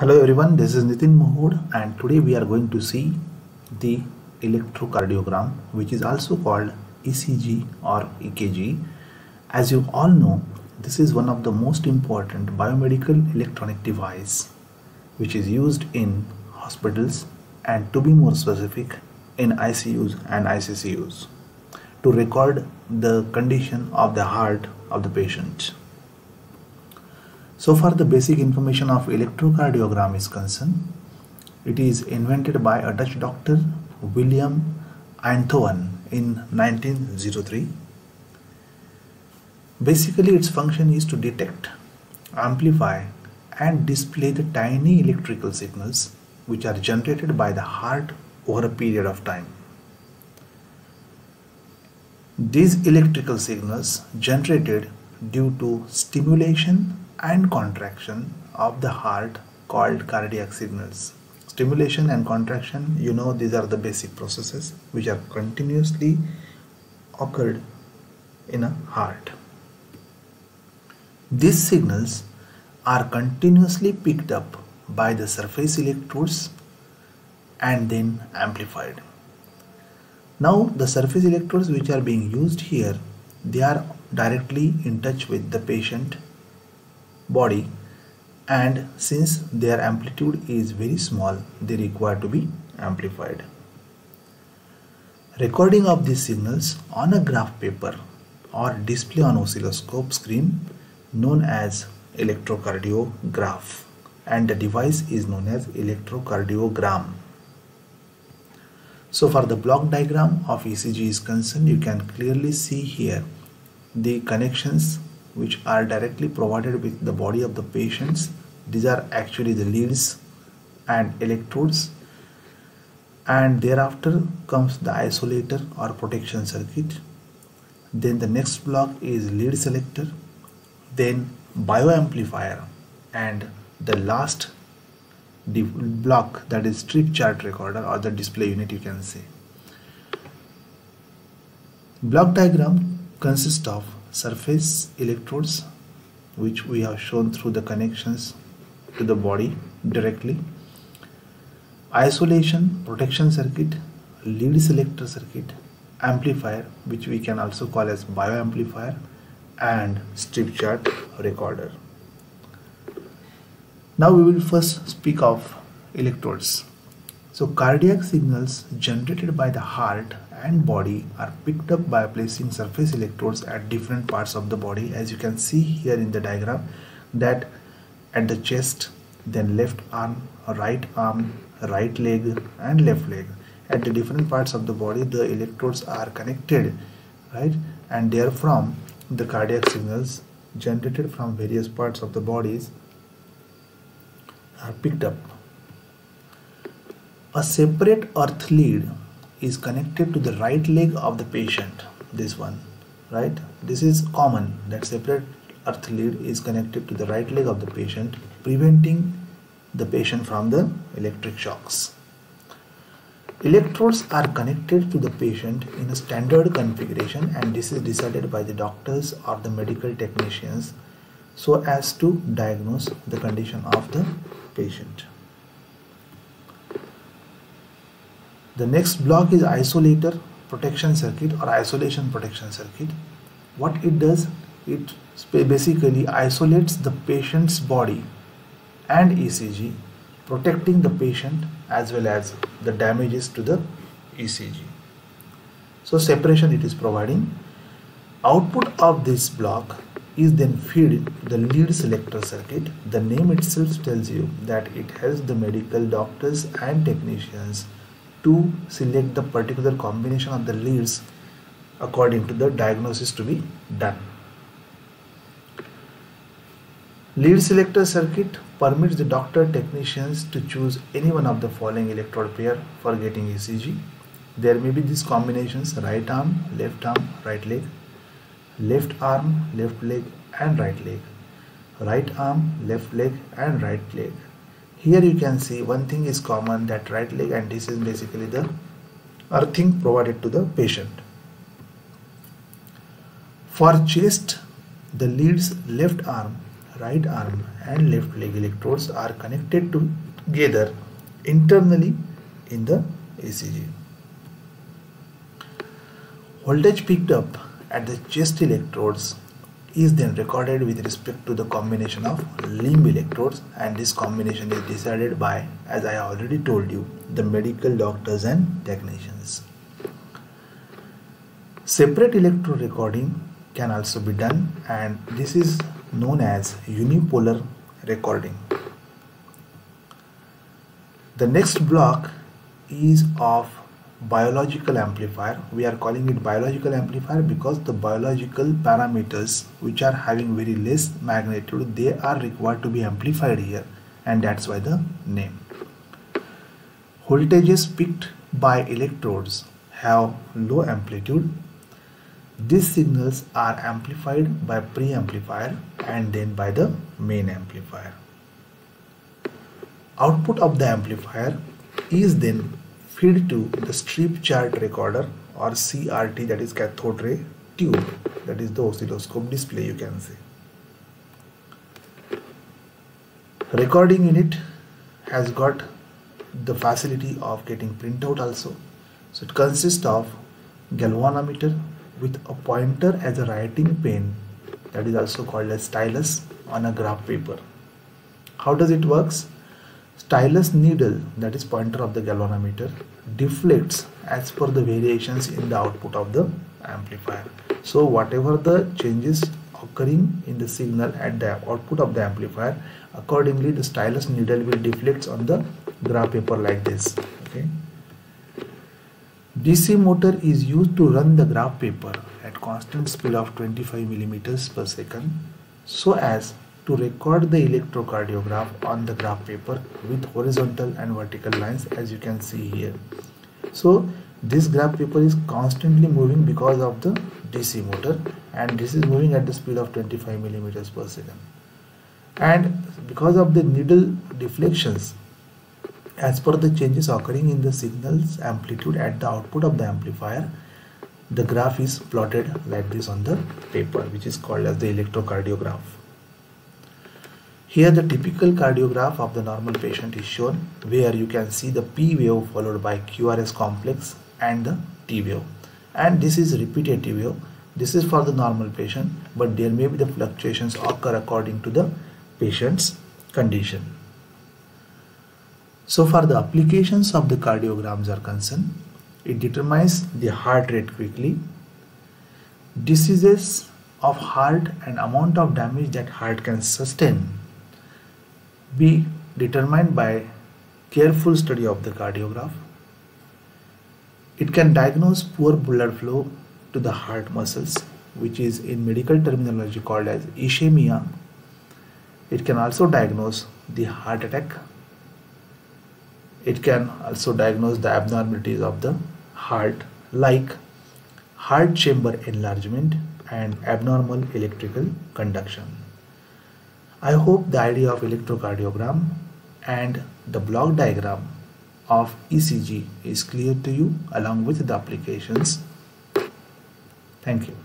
Hello everyone, this is Niteen Mohod and today we are going to see the electrocardiogram which is also called ECG or EKG. As you all know, this is one of the most important biomedical electronic device which is used in hospitals and to be more specific in ICUs and ICCUs to record the condition of the heart of the patient. So far the basic information of electrocardiogram is concerned. It is invented by a Dutch doctor William Einthoven in 1903. Basically its function is to detect, amplify and display the tiny electrical signals which are generated by the heart over a period of time. These electrical signals generated due to stimulation and contraction of the heart called cardiac signals. Stimulation and contraction, you know, these are the basic processes which are continuously occurred in a heart. These signals are continuously picked up by the surface electrodes and then amplified. Now the surface electrodes which are being used here, they are directly in touch with the patient body and since their amplitude is very small they require to be amplified. Recording of these signals on a graph paper or display on oscilloscope screen known as electrocardiograph and the device is known as electrocardiogram. So for the block diagram of ECG is concerned you can clearly see here the connections which are directly provided with the body of the patients. These are actually the leads and electrodes. And thereafter comes the isolator or protection circuit. Then the next block is lead selector then bioamplifier and the last block that is strip chart recorder or the display unit you can say. Block diagram consists of surface electrodes which we have shown through the connections to the body directly. Isolation protection circuit lead selector circuit amplifier which we can also call as bioamplifier and strip chart recorder. Now we will first speak of electrodes. So cardiac signals generated by the heart and body are picked up by placing surface electrodes at different parts of the body as you can see here in the diagram that at the chest then left arm right arm right leg and left leg. At the different parts of the body the electrodes are connected right? And therefrom the cardiac signals generated from various parts of the bodies are picked up. A separate earth lead is connected to the right leg of the patient this one right? This is common that separate earth lead is connected to the right leg of the patient preventing the patient from the electric shocks. Electrodes are connected to the patient in a standard configuration and this is decided by the doctors or the medical technicians so as to diagnose the condition of the patient The next block is isolator protection circuit or isolation protection circuit. What it does, it basically isolates the patient's body and ECG, protecting the patient as well as the damages to the ECG. So separation it is providing. Output of this block is then fed the lead selector circuit. The name itself tells you that it helps the medical doctors and technicians to select the particular combination of the leads according to the diagnosis to be done. Lead selector circuit permits the doctor technicians to choose any one of the following electrode pair for getting ECG. There may be these combinations right arm, left arm, right leg, left arm, left leg and right leg, right arm, left leg and right leg, here you can see one thing is common that right leg and this is basically the earthing provided to the patient for chest the leads left arm right arm and left leg electrodes are connected together internally in the ECG. Voltage picked up at the chest electrodes is then recorded with respect to the combination of limb electrodes and this combination is decided by as I already told you the medical doctors and technicians. Separate electrode recording can also be done and this is known as unipolar recording. The next block is of biological amplifier. We are calling it biological amplifier because the biological parameters which are having very less magnitude they are required to be amplified here and that's why the name. Voltages picked by electrodes have low amplitude. These signals are amplified by preamplifier and then by the main amplifier. Output of the amplifier is then feed to the strip chart recorder or CRT that is cathode ray tube that is the oscilloscope display you can see. Recording unit has got the facility of getting printout also. So it consists of galvanometer with a pointer as a writing pen that is also called as stylus on a graph paper. How does it works? Stylus needle that is pointer of the galvanometer deflects as per the variations in the output of the amplifier. So whatever the changes occurring in the signal at the output of the amplifier accordingly the stylus needle will deflect on the graph paper like this okay DC motor is used to run the graph paper at constant speed of 25 millimeters per second so as to record the electrocardiograph on the graph paper with horizontal and vertical lines as you can see here. So this graph paper is constantly moving because of the DC motor and this is moving at the speed of 25 millimeters per second. And because of the needle deflections as per the changes occurring in the signal's amplitude at the output of the amplifier the graph is plotted like this on the paper which is called as the electrocardiograph. Here the typical cardiograph of the normal patient is shown where you can see the P wave followed by QRS complex and the T wave and this is repetitive wave. This is for the normal patient but there may be the fluctuations occur according to the patient's condition. So for the applications of the cardiograms are concerned, it determines the heart rate quickly, diseases of heart and amount of damage that heart can sustain be determined by careful study of the cardiograph. It can diagnose poor blood flow to the heart muscles which is in medical terminology called as ischemia. It can also diagnose the heart attack. It can also diagnose the abnormalities of the heart like heart chamber enlargement and abnormal electrical conduction. I hope the idea of electrocardiogram and the block diagram of ECG is clear to you along with the applications. Thank you.